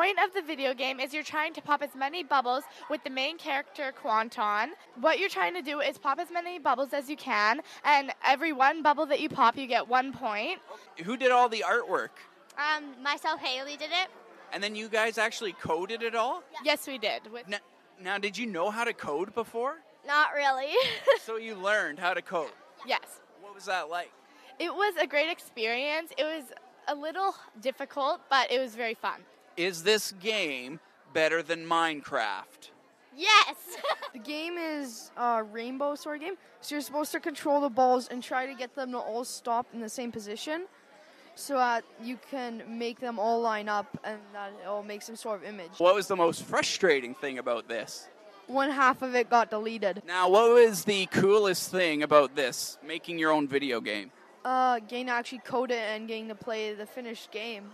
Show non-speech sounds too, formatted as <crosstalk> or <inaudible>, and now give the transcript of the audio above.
point of the video game is you're trying to pop as many bubbles with the main character Quanton. What you're trying to do is pop as many bubbles as you can, and every one bubble that you pop, you get one point. Who did all the artwork? Um, myself, Haley did it. And then you guys actually coded it all? Yes, we did. With Now, now did you know how to code before? Not really. <laughs> so you learned how to code. yes, What was that like? it was a great experience. It was a little difficult, but it was very fun. Is this game better than Minecraft? yes. The game is a rainbow sort of game. So you're supposed to control the balls and try to get them to all stop in the same position so that you can make them all line up and that it all makes some sort of image. What was the most frustrating thing about this? One half of it got deleted. Now, what was the coolest thing about this, making your own video game? Uh, getting to actually code it and getting to play the finished game.